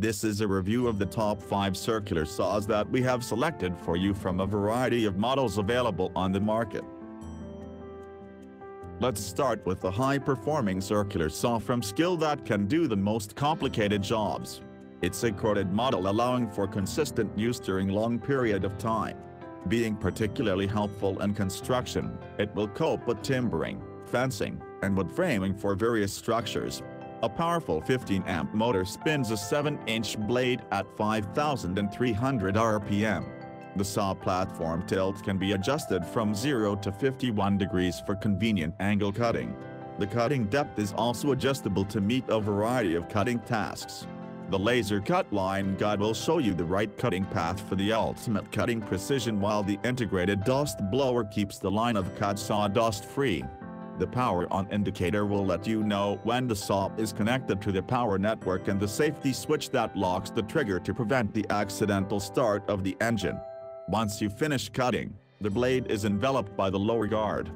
This is a review of the top 5 circular saws that we have selected for you from a variety of models available on the market. Let's start with the high-performing circular saw from Skil that can do the most complicated jobs. It's a corded model allowing for consistent use during long period of time. Being particularly helpful in construction, it will cope with timbering, fencing, and wood framing for various structures. A powerful 15-amp motor spins a 7-inch blade at 5,300 RPM. The saw platform tilt can be adjusted from 0 to 51 degrees for convenient angle cutting. The cutting depth is also adjustable to meet a variety of cutting tasks. The laser cut line guide will show you the right cutting path for the ultimate cutting precision while the integrated dust blower keeps the line of cut saw dust free. The power on indicator will let you know when the saw is connected to the power network and the safety switch that locks the trigger to prevent the accidental start of the engine. Once you finish cutting, the blade is enveloped by the lower guard.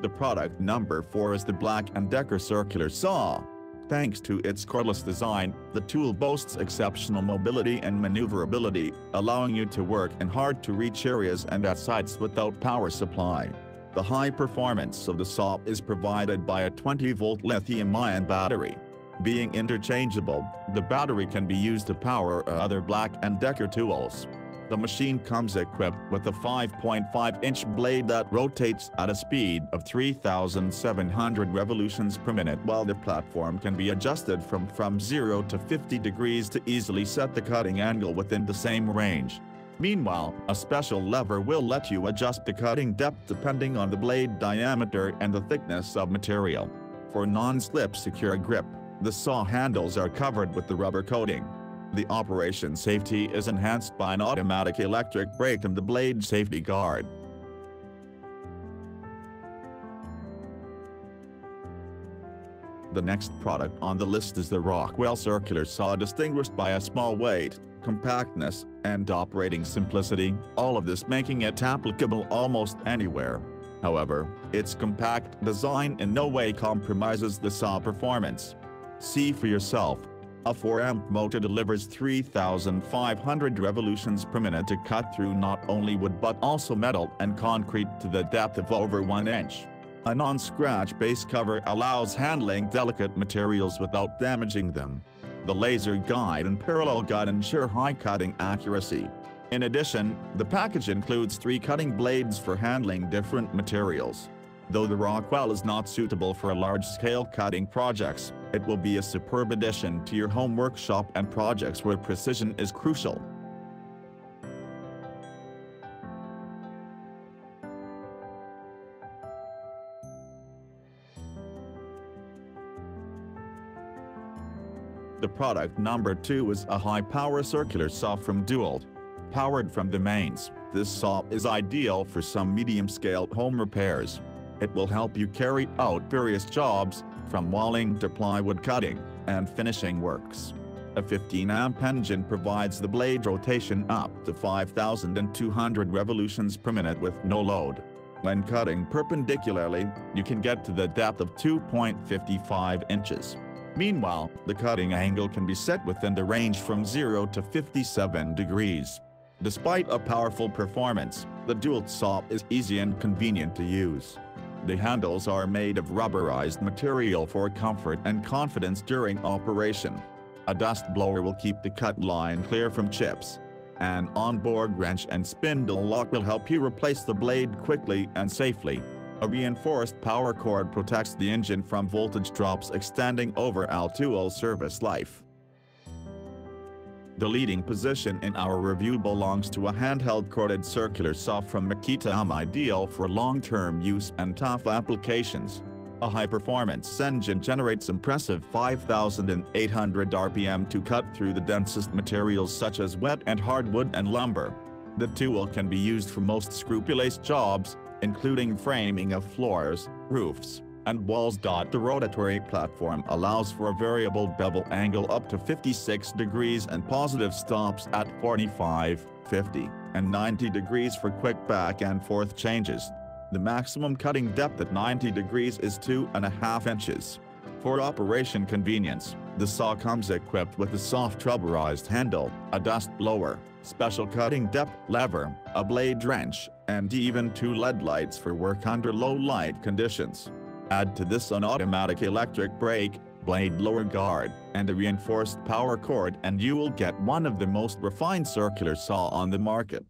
The product number 4 is the Black & Decker Circular Saw. Thanks to its cordless design, the tool boasts exceptional mobility and maneuverability, allowing you to work in hard-to-reach areas and at sites without power supply. The high performance of the saw is provided by a 20-volt lithium-ion battery. Being interchangeable, the battery can be used to power other Black & Decker tools. The machine comes equipped with a 5.5-inch blade that rotates at a speed of 3,700 revolutions per minute while the platform can be adjusted from, from 0 to 50 degrees to easily set the cutting angle within the same range. Meanwhile, a special lever will let you adjust the cutting depth depending on the blade diameter and the thickness of material. For non-slip secure grip, the saw handles are covered with the rubber coating. The operation safety is enhanced by an automatic electric brake and the blade safety guard. The next product on the list is the Rockwell Circular Saw distinguished by a small weight, compactness, and operating simplicity, all of this making it applicable almost anywhere. However, its compact design in no way compromises the saw performance. See for yourself. A 4-amp motor delivers 3,500 revolutions per minute to cut through not only wood but also metal and concrete to the depth of over 1 inch. A non-scratch base cover allows handling delicate materials without damaging them. The laser guide and parallel guide ensure high cutting accuracy. In addition, the package includes three cutting blades for handling different materials. Though the Rockwell is not suitable for large-scale cutting projects, it will be a superb addition to your home workshop and projects where precision is crucial. The product number 2 is a high-power circular saw from DeWalt. Powered from the mains, this saw is ideal for some medium-scale home repairs. It will help you carry out various jobs, from walling to plywood cutting, and finishing works. A 15-amp engine provides the blade rotation up to 5,200 revolutions per minute with no load. When cutting perpendicularly, you can get to the depth of 2.55 inches. Meanwhile, the cutting angle can be set within the range from 0 to 57 degrees. Despite a powerful performance, the DeWalt saw is easy and convenient to use. The handles are made of rubberized material for comfort and confidence during operation. A dust blower will keep the cut line clear from chips. An onboard wrench and spindle lock will help you replace the blade quickly and safely. A reinforced power cord protects the engine from voltage drops extending over Altual service life. The leading position in our review belongs to a handheld corded circular saw from Makita AM ideal for long-term use and tough applications. A high-performance engine generates impressive 5,800 RPM to cut through the densest materials such as wet and hardwood and lumber. The tool can be used for most scrupulous jobs, including framing of floors, roofs, and walls. The rotatory platform allows for a variable bevel angle up to 56 degrees and positive stops at 45, 50, and 90 degrees for quick back and forth changes. The maximum cutting depth at 90 degrees is 2.5 inches. For operation convenience, the saw comes equipped with a soft rubberized handle, a dust blower, special cutting depth lever, a blade wrench, and even two LED lights for work under low light conditions. Add to this an automatic electric brake, blade lower guard, and a reinforced power cord and you will get one of the most refined circular saw on the market.